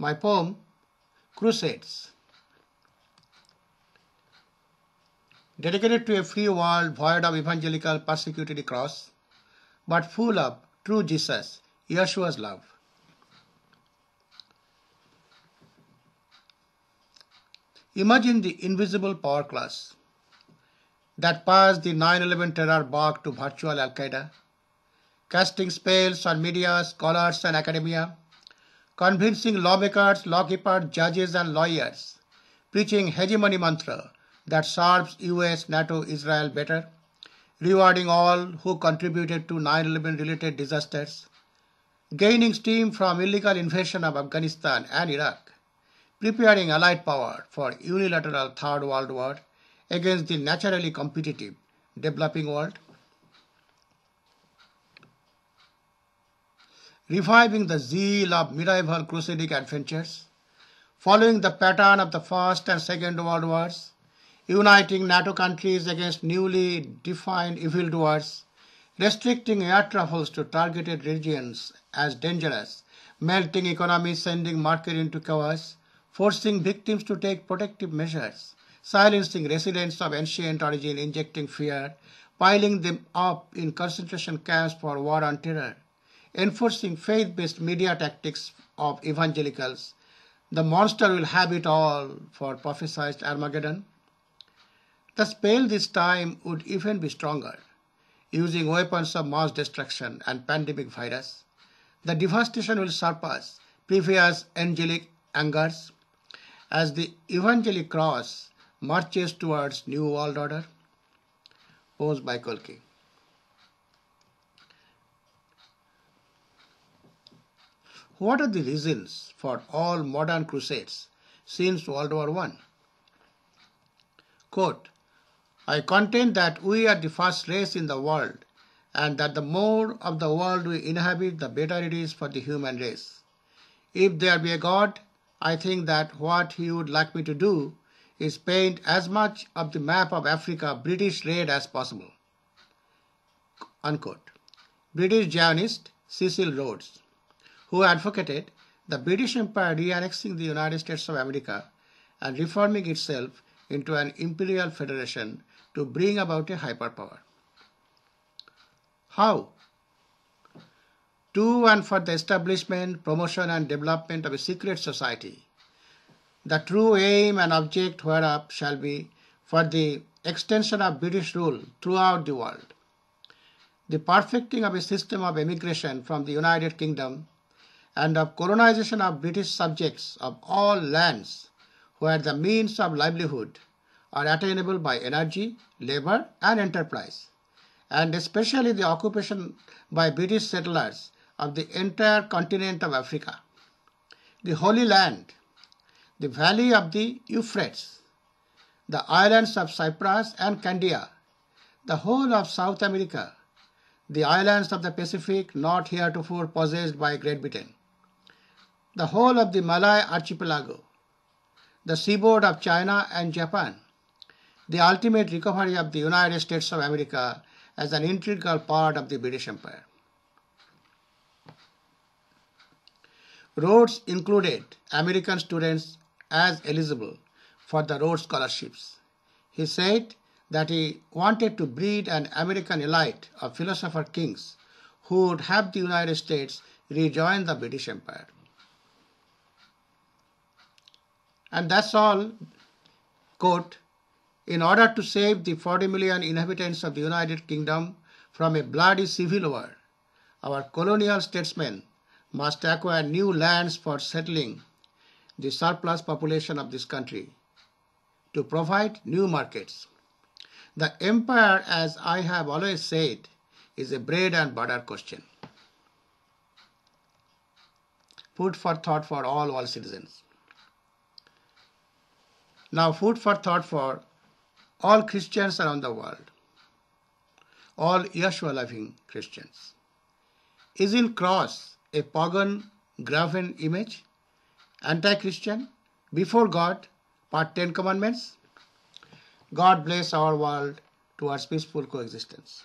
my poem Crusades. Dedicated to a free world void of evangelical persecuted cross, but full of true Jesus, Yeshua's love. Imagine the invisible power class that passed the 9-11 terror bug to virtual Al-Qaeda, casting spells on media, scholars and academia, convincing lawmakers, lawkeepers, judges and lawyers, preaching hegemony mantra that serves US, NATO, Israel better, rewarding all who contributed to 9-11 related disasters, gaining steam from illegal invasion of Afghanistan and Iraq, preparing Allied power for unilateral Third World War against the naturally competitive developing world, reviving the zeal of medieval crusading adventures, following the pattern of the First and Second World Wars, uniting NATO countries against newly defined evildoers, restricting air travels to targeted regions as dangerous, melting economies sending market into chaos, forcing victims to take protective measures, silencing residents of ancient origin, injecting fear, piling them up in concentration camps for war on terror, enforcing faith-based media tactics of evangelicals. The monster will have it all for prophesied Armageddon. The spell this time would even be stronger, using weapons of mass destruction and pandemic virus. The devastation will surpass previous angelic angers as the evangelic cross marches towards new world order. Posed by Kolki. What are the reasons for all modern crusades since World War I? Quote, I contend that we are the first race in the world and that the more of the world we inhabit, the better it is for the human race. If there be a God, I think that what he would like me to do is paint as much of the map of Africa British red as possible. Unquote. British Zionist Cecil Rhodes, who advocated the British Empire re-annexing the United States of America and reforming itself into an imperial federation to bring about a hyperpower. How? To and for the establishment, promotion and development of a secret society the true aim and object whereof shall be for the extension of British rule throughout the world. The perfecting of a system of emigration from the United Kingdom and of colonization of British subjects of all lands where the means of livelihood are attainable by energy, labor and enterprise, and especially the occupation by British settlers of the entire continent of Africa. The Holy Land the valley of the Euphrates, the islands of Cyprus and Candia, the whole of South America, the islands of the Pacific not heretofore possessed by Great Britain, the whole of the Malay archipelago, the seaboard of China and Japan, the ultimate recovery of the United States of America as an integral part of the British Empire. Rhodes included American students as eligible for the Rhodes scholarships. He said that he wanted to breed an American elite of philosopher kings who would have the United States rejoin the British Empire. And that's all, quote, in order to save the 40 million inhabitants of the United Kingdom from a bloody civil war, our colonial statesmen must acquire new lands for settling the surplus population of this country to provide new markets. The empire, as I have always said, is a bread and butter question. Food for thought for all world citizens. Now, food for thought for all Christians around the world, all Yeshua loving Christians. Isn't cross a pagan graven image? anti-Christian, before God, part 10 commandments. God bless our world towards peaceful coexistence.